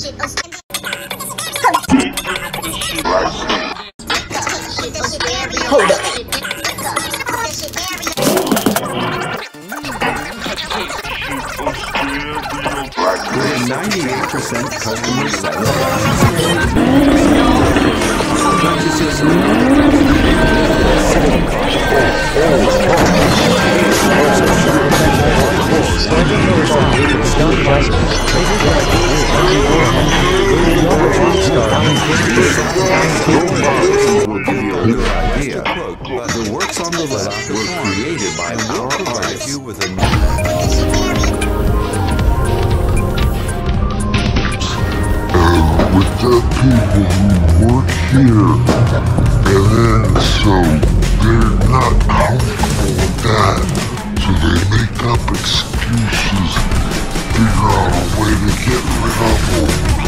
Hold up. With 98% customer satisfaction. With a with the people who work here. And so they're not comfortable with that. So they make up excuses, figure out a way to get rid of